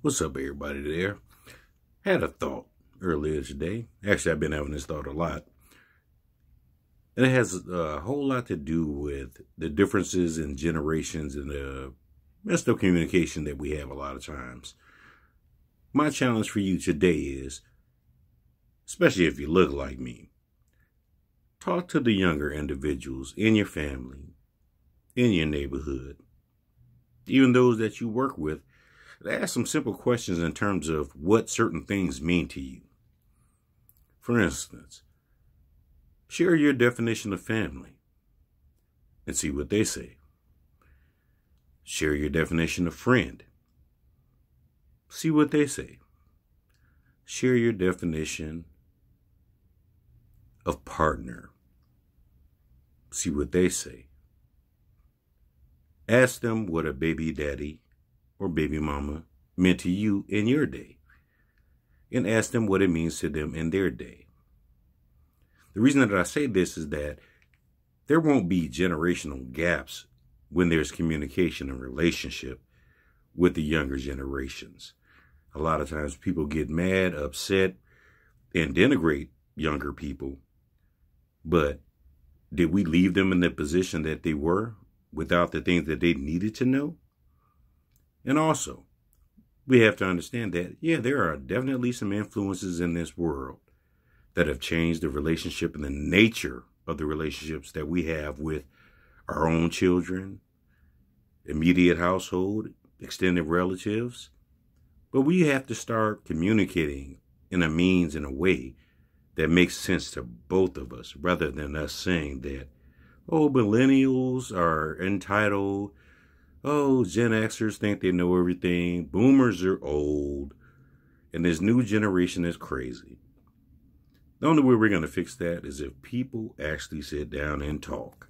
What's up, everybody there? Had a thought earlier today. Actually, I've been having this thought a lot. And it has a whole lot to do with the differences in generations and the messed up communication that we have a lot of times. My challenge for you today is, especially if you look like me, talk to the younger individuals in your family, in your neighborhood, even those that you work with ask some simple questions in terms of what certain things mean to you. For instance, share your definition of family and see what they say. Share your definition of friend. See what they say. Share your definition of partner. See what they say. Ask them what a baby daddy or baby mama meant to you in your day and ask them what it means to them in their day. The reason that I say this is that there won't be generational gaps when there's communication and relationship with the younger generations. A lot of times people get mad, upset, and denigrate younger people. But did we leave them in the position that they were without the things that they needed to know? And also, we have to understand that, yeah, there are definitely some influences in this world that have changed the relationship and the nature of the relationships that we have with our own children, immediate household, extended relatives. But we have to start communicating in a means, in a way that makes sense to both of us, rather than us saying that, oh, millennials are entitled oh, Gen Xers think they know everything, boomers are old, and this new generation is crazy. The only way we're going to fix that is if people actually sit down and talk.